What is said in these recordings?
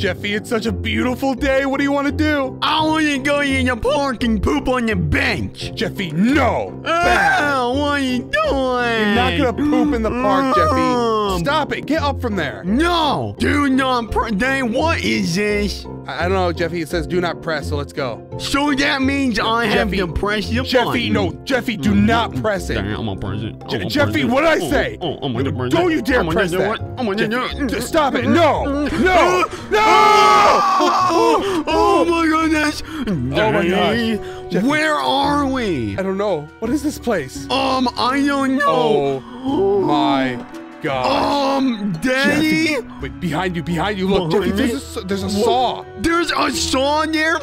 Jeffy, it's such a beautiful day. What do you want to do? I want to go in the park and poop on the bench. Jeffy, no. Bad. Oh, what are you doing? You're not gonna poop in the park, Jeffy. Um, Stop it. Get up from there. No, do not. Pr- Dang, what is this? I I don't know, Jeffy. It says do not press, so let's go. So that means I have Jeffy, to press the Jeffy, button. no, Jeffy, do not press it. Dang, I'm gonna press it. Je- gonna Jeffy, press what did I Oh, say? Oh, I'm gonna press Don't it. you dare I'm gonna press that. it. I'm gonna Jeffy, stop it. No, no, no. Oh, oh my goodness! Oh my gosh. Jeffy. Where are we? I don't know. What is this place? Um, I don't know. Oh my gosh. Um, Daddy, Jeffy, wait, behind you, behind you. Look, Jeffy, there's a, there's a saw. there's a saw in there.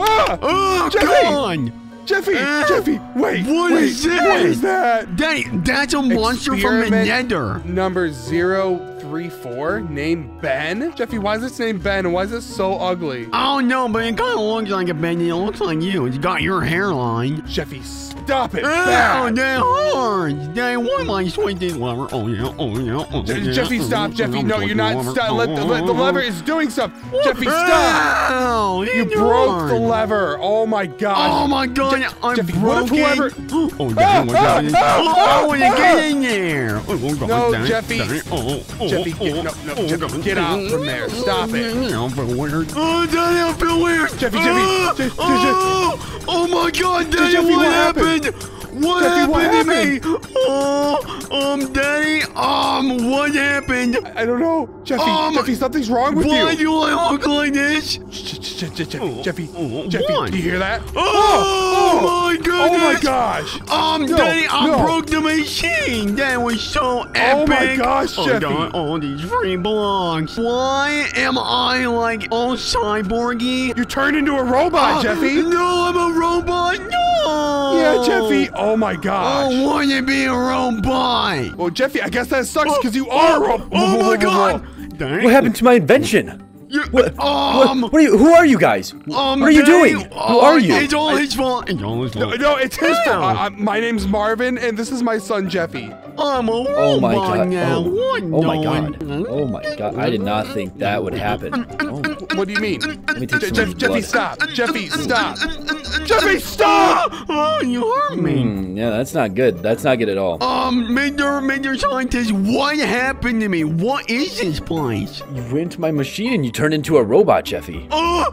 Ah! Oh, Jeffy! God! Jeffy, Uh, Jeffy, wait, what wait, is What that? is that? Daddy, that's a monster from the Nether. Number 034, named Ben. Jeffy, why is this named Ben and why is this so ugly? I don't know, but it kind of looks like a Bendy. It looks like you. It's got your hairline. Jeffy, stop it. Oh, Bad. hurts. Daddy, why am I swinging lever? Oh, yeah, oh, yeah, oh, yeah. Jeffy, stop. Oh, Jeffy, no, you're not. Stop. Let the, let the lever is doing stuff. Jeffy, stop. Ow, You broke the lever. Oh my gosh. Oh my god, Je- I'm Jeffy, what if broken. Oh, Ah, Daddy, what ah, is ah, Oh, ah, you ah. get in there. Oh, oh, God, No, Daddy, Jeffy. Daddy. Oh, oh, Jeffy, oh, get- no, no, oh, Jeffy, God. get out from there. Stop it. I. Oh, Daddy, I feel weird. Jeffy, Jeffy, Ah, Je- Je- oh, oh my god, Daddy, Jeffy, what what happened? Happened? What what happened to me? Oh, um, Daddy, um, what happened? I don't know. Jeffy, Um, Jeffy, something's wrong with Why you. do I look like this? Je- Je- Je- Jeffy, Oh, Jeffy, oh, Jeffy, do you hear that? Oh, my goodness. Oh my gosh. Um, No, Daddy, I no. broke the machine. That was so epic. Oh my gosh, I Jeffy. got all these free blocks. Why am I like all cyborgy? You turned into a robot, Ah, Jeffy. No, I'm a robot. No. Yeah, Jeffy. Oh my gosh. I want to be a robot. Well, Jeffy, I guess that sucks because you are a robot. Oh my god. Dang. What happened to my invention? You, What, um, what, what are you? Who are you guys? um, what are you Daddy, doing? Who uh, are you? It's all his fault. It's all his No, fault. no, it's his fault. Ow. I- I- my name's Marvin, and this is my son, Jeffy. I'm a robot Oh my god! now. Oh, oh my god! Oh my god! I did not think that would happen. Oh, What do you mean? let me take Je- some Jeffy, blood. stop. Jeffy, stop. Jeffy, stop. Oh, you hurt me. Hmm, yeah, that's not good. That's not good at all. Um, Major, Major Scientist, what happened to me? What is this place? You went into my machine and you turned into a robot, Jeffy. Oh,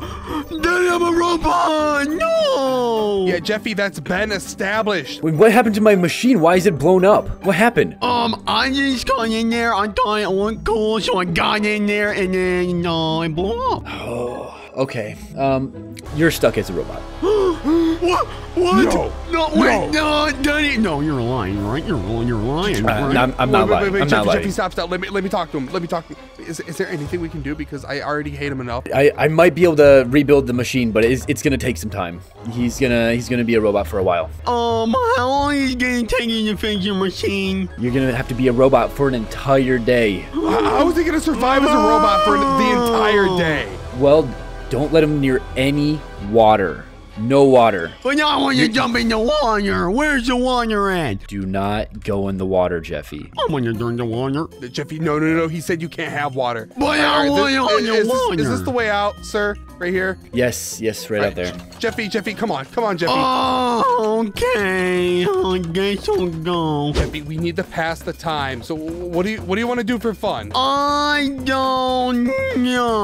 Daddy, I'm a robot! No! Yeah, Jeffy, that's been established. Wait, what happened to my machine? Why is it blown up? What happened? Um, I just got in there. I thought it looked cool, so I got in there, and then, you know, it blew up. Oh, okay. Um, you're stuck as a robot. What? What? No. No, wait, no, Daddy. No, you're lying, right? You're lying. You're lying. Uh, no, I'm, I'm not wait, lying. wait, wait, I'm Jeffy, not lying. Jeffy, stop, stop. Let me, let me talk to him. Let me talk. Is, is there anything we can do? Because I already hate him enough. I, I might be able to rebuild the machine, but it's, it's gonna take some time. He's gonna he's gonna be a robot for a while. Um, how long is it gonna take you to fix your machine? You're gonna have to be a robot for an entire day. How how is he gonna survive as a robot for the entire day? Well, don't let him near any water. No water. But now I want you to jump in the water. Where's the water at? Do not go in the water, Jeffy. I want you to drink the water. Jeffy, no, no, no. He said you can't have water. But I All want you on your is, this, is this the way out, sir? Right here. Yes, yes, right up there. Jeffy, Jeffy, come on, come on, Jeffy. Oh, okay. I guess I'll go. Jeffy, we need to pass the time. So what do you what do you want to do for fun? I don't know.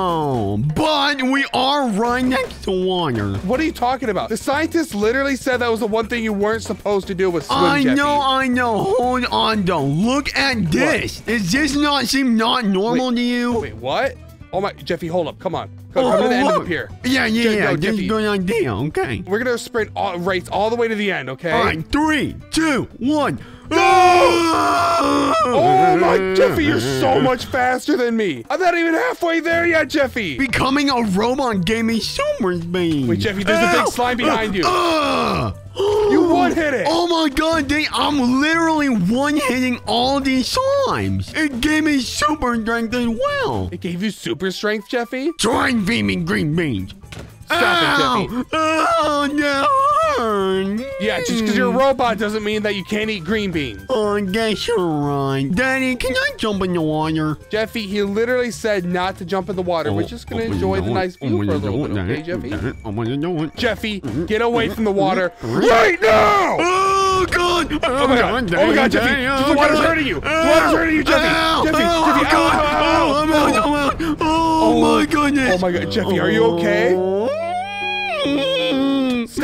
We are right next to water. What are you talking about? The scientists literally said that was the one thing you weren't supposed to do was swim, I Jeffy. know, I know. Hold on, though. Look at this. Does this not seem not normal to you? Wait, what? Oh my, Jeffy, hold up. Come on. Come, come to the end of the pier. Yeah, yeah, Je- yeah. no, Jeffy. a on idea. Okay. We're gonna sprint all race all the way to the end, okay? All right, three, two, one. Oh my, Jeffy, you're so much faster than me. I'm not even halfway there yet, Jeffy. Becoming a robot super speed. Wait, Jeffy, there's a big Ow! slime behind you. Ah! You one hit it. Oh my god, they, I'm literally one hitting all these slimes. It gave me super strength as well. It gave you super strength, Jeffy. Try beaming green beans. Stop it, Jeffy. Oh, turn. Yeah, just because you're a robot doesn't mean that you can't eat green beans. Oh, I guess you're right. Daddy, can I jump in the water? Jeffy, he literally said not to jump in the water. We're just gonna oh, oh, enjoy oh, the nice view for a little bit, okay, Jeffy? Gonna. Jeffy, mm-hmm. get away from the water mm-hmm. right now! Oh God! Oh my god! Oh my god, Jeffy! The water's hurting you! The water's hurting you, Jeffy! Jeffy! Jeffy! oh, God. Oh! I'm out, I'm out. Oh, my goodness! Oh my god, Jeffy, are you okay?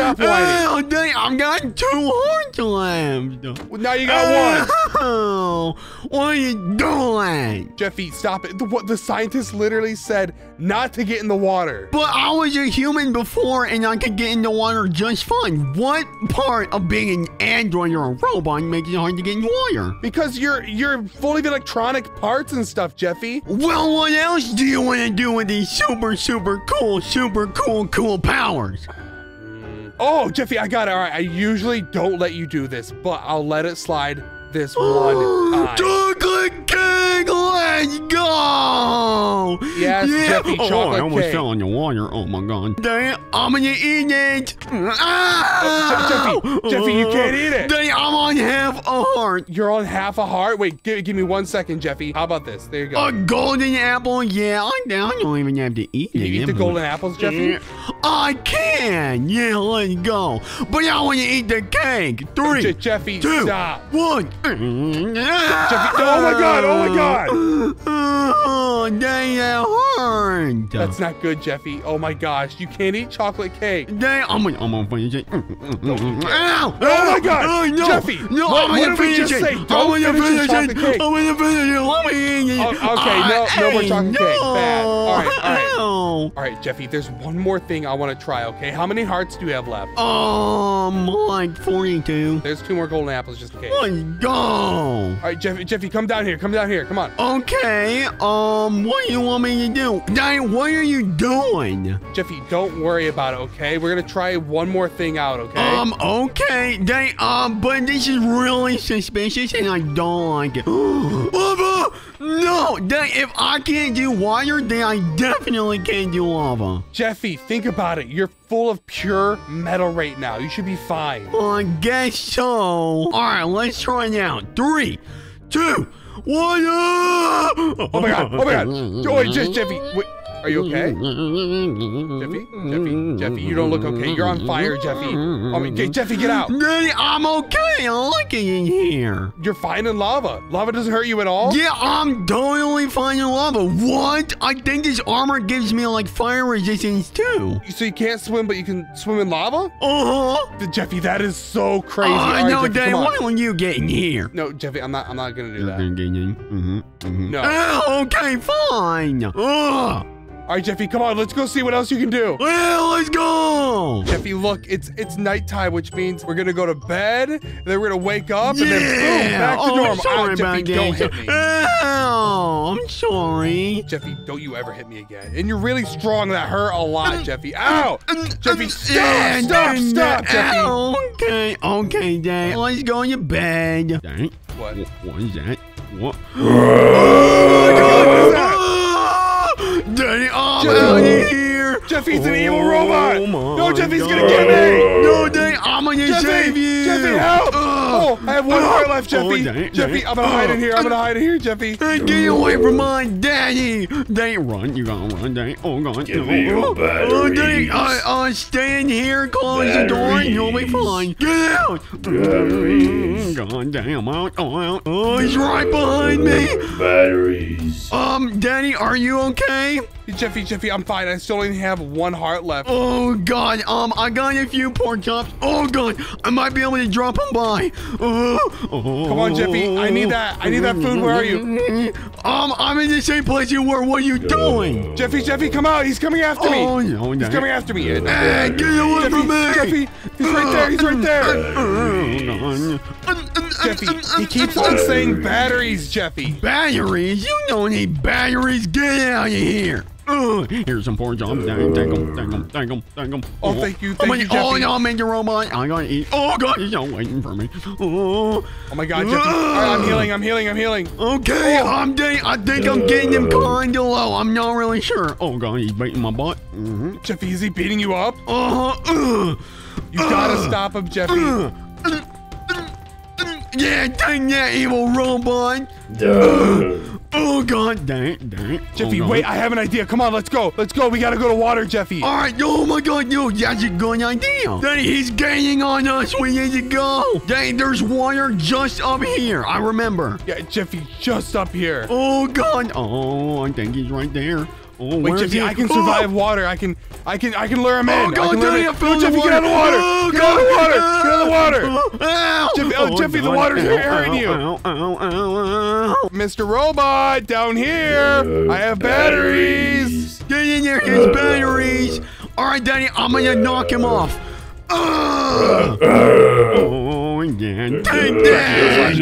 Stop whining. Oh, dang, I've got two hearts left. Now you got one. Oh, what are you doing? Jeffy, stop it. The, what, the scientist literally said not to get in the water. But I was a human before and I could get in the water just fine. What part of being an android or a robot makes it hard to get in the water? Because you're you're full of electronic parts and stuff, Jeffy. Well, what else do you want to do with these super, super cool, super cool, cool powers? Oh, Jeffy, I got it. All right, I usually don't let you do this, but I'll let it slide this one time. Cake, let's go! Yes, Jeffy, oh, chocolate I almost cake. fell in the water. Oh my god. Dang it, I'm gonna eat it. Oh, Je- Jeffy, Jeffy, you can't eat it. Dang, I'm on half a heart. You're on half a heart. Wait, give, give me one second, Jeffy. How about this? There you go. A golden apple? Yeah, I, I don't even have to eat Can it. you eat the golden apples, Jeffy? I can. Yeah, let's go. But I want to eat the cake. Three, Je- Jeffy, two, stop. one. Jeffy, oh my god, oh my god. Oh, dang, that hurt. That's not good, Jeffy. Oh my gosh, you can't eat chocolate cake. Dang, I'm gonna, I'm gonna finish it. Ow! Oh my God! Oh, no! Jeffy, No, what- I'm gonna finish it. say? I'm gonna finish it. I'm gonna finish it. Let me eat it. Oh, okay, no- no more hey, chocolate cake. Bad. All right, all right. no. All right, Jeffy, there's one more thing I want to try, okay? How many hearts do you have left? Um, like 42. There's two more golden apples just in case. Let's go. All right, Jeffy, Jeffy, come down here. Come down here. Come on. Okay, um, what do you want me to do? Dang, what are you doing? Jeffy, don't worry about it, okay? We're going to try one more thing out, okay? Um, okay, dang, um, but this is really suspicious and I don't like it. lava! No, dang, if I can't do water, then I definitely can't do lava. Jeffy, think about it. You're full of pure metal right now. You should be fine. I guess so. All right, let's try it out. Three, two, Oh Oh my god. Oh my god. Oh, just Jeffy. Wait, are you okay? Jeffy? Jeffy? Jeffy, you don't look okay. You're on fire, Jeffy. I mean, get, Jeffy, get out. I'm okay. Like it in here. You're fine in lava. Lava doesn't hurt you at all? Yeah, I'm totally fine in lava. What? I think this armor gives me like fire resistance too. So you can't swim, but you can swim in lava? Uh huh. Jeffy, that is so crazy. All right, no, Jeffy, on. why don't you get in here? No, Jeffy, I'm not. I'm not gonna do that. Mm-hmm, No. Oh, okay, fine. Ugh. All right, Jeffy, come on. Let's go see what else you can do. Well, let's go. Jeffy, look, it's it's nighttime, which means we're gonna go to bed, and then we're gonna wake up, and then boom, back to oh, normal. Ah, sorry Ah, Jeffy, don't hit me. Ow, I'm sorry. Jeffy, don't you ever hit me again. And you're really strong. That hurt a lot, um, Jeffy. Um, ow! Um, Jeffy, stop, Yeah, stop, stop, Jeffy. ow, Okay, okay, Dad. Let's go to bed. Dang. What? What is that? What? What is that? Daddy, I'm out of here. Jeffy's an evil oh robot. Oh my No, Jeffy's gonna God. get me. No, I'm gonna Jeffy, save you. Jeffy, help! Oh, I have one heart left, Oh, Jeffy. dang Jeffy, dang. I'm gonna hide in here. I'm gonna Oh. hide in here, Jeffy. Hey, get away from my daddy! Daddy, run! You gotta run, Daddy! Oh God! Give no. me your Oh, Daddy! batteries. I, I stay in here, close the door, and you'll be fine. Get out! Batteries. God damn! Out! Oh, out! Oh, he's right behind me. Batteries. Um, Daddy, are you okay? Jeffy, Jeffy, I'm fine. I still only have one heart left. Oh God! Um, I got a few pork chops. Oh God! I might be able to drop him by. Oh, oh. Come on, Jeffy. I need that. I need that food. Where are you? Um, I'm in the same place you were. What are you doing? Jeffy, Jeffy, come out. He's coming after me. Oh no! He's coming after me. Hey, get away Jeffy, from me! Jeffy, he's right there. He's right there. Oh, Jeffy, he keeps on saying batteries, Jeffy. Batteries? You don't need batteries. Get out of here. Uh, here's some pork chops. Dang, thank 'em, thank 'em, thank 'em, thank 'em. Oh, thank you, Oh, thank my- you, Oh, Jeffy. no, I'm in the robot. I gotta eat. Oh, God, he's all waiting for me. Oh, Oh my God, Jeffy. All right, I'm healing. I'm healing. I'm healing. okay, I'm getting, I think I'm getting him kinda low. I'm not really sure. Oh, God, he's biting my butt. Mm-hmm. Jeffy, is he beating you up? Uh-huh. Uh, You gotta stop him, Jeffy. uh, yeah, dang that evil robot. Duh. Oh, God, dang dang it. Jeffy, oh, God. wait, I have an idea. Come on, let's go. Let's go. We gotta go to water, Jeffy. All right, oh my god, yo, that's a good idea. Oh. Daddy, he's gaining on us. We need to go. Dang, there's water just up here. I remember. Yeah, Jeffy, just up here. Oh god. Oh, I think he's right there. Oh, Wait, where's Jeffy, he? I can Oh! survive water. I can, I can, I can lure him oh, in. Oh I god, can lure Daddy, him I in. fell No, Jeffy, get out of the water. Oh, Get out of the water. Get out of the water. Ah. Jeffy- oh, oh Jeffy, the water's oh, Ow, oh, you. Mr. Robot, down here. I have batteries. Get in there, his uh. batteries. All right, Danny, I'm gonna knock him off. Ugh. Oh, yeah. Take that.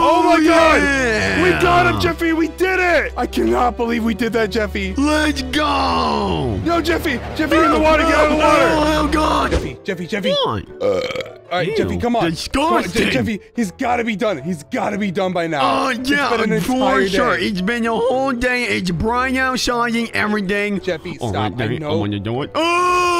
Oh my God. We got him, Jeffy. We did it. I cannot believe we did that, Jeffy. Let's go. No, Jeffy. Jeffy, in the water. Get out of the water. Oh, God. Jeffy, Jeffy, Jeffy. Come All on. right, Ew, Jeffy, come on. Come on, disgusting. Jeffy, he's got to be done. He's got to be done by now. Oh, It's yeah, for sure. day. It's been a whole day. It's bright outside and everything. Jeffy, stop. right, I Daddy, know. I'm gonna do it. Ah,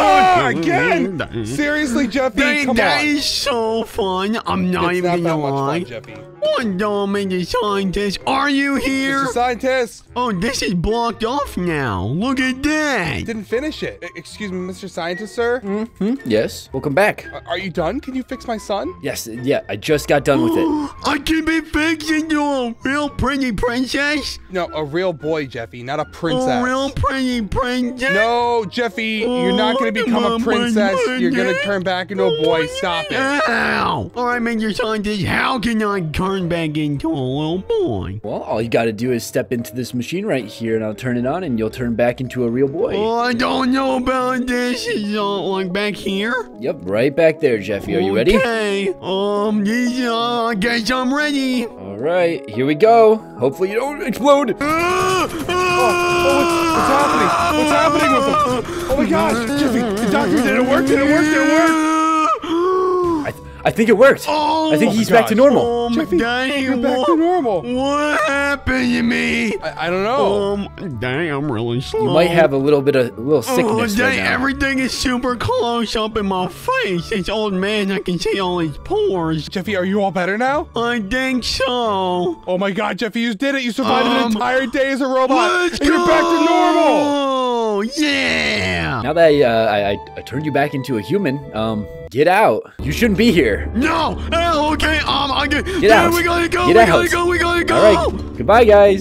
Oh, again. Seriously, Jeffy, Dang, come that on. is so fun. I'm not it's even not that gonna much lie. fun, Jeffy. What dumb the scientist? Are you here? Mr. Scientist, Oh, this is blocked off now. Look at that. didn't finish it. Excuse me, Mr. Scientist, sir. Hmm? Yes. Welcome back. Are you done? Can you fix my son? Yes. Yeah. I just got done with it. I can be fixed into a real pretty princess. No, a real boy, Jeffy, not a princess. A real pretty princess. No, Jeffy, you're not going to Oh, become a princess. You're going to turn back into a boy. Stop it. Ow! All right, Major Scientist, how can I turn back into a little boy? Well, all you got to do is step into this machine right here, and I'll turn it on, and you'll turn back into a real boy. Oh, I don't know about this. Is uh, like back here? Yep, right back there, Jeffy. Are you ready? Okay. Um, uh, I guess I'm ready. All right, here we go. Hopefully you don't explode. Ah, Oh, what's, what's happening? What's happening with him? Oh my gosh, Jeffy, the doctor did it work? Did it work? Did it work? I, think it worked. Oh, I think he's back to normal. Oh, Jeffy, Daddy, you're back to normal. what happened to me? I, I don't know. Um, dang, I'm really slow. You might have a little bit of a little Oh, sickness dang, right now. everything is super close up in my face. It's old man, I can see all his pores. Jeffy, are you all better now? I think so. Oh my god, Jeffy, you did it. You survived an Um, entire day as a robot. Let's and you're back to normal. Oh, yeah. Now that I, uh, I, I, I turned you back into a human, um, get out. You shouldn't be here. No. Oh, okay. Um, I get. Get out. We gotta go. Get we out. gotta go. We gotta go. All right, goodbye, guys.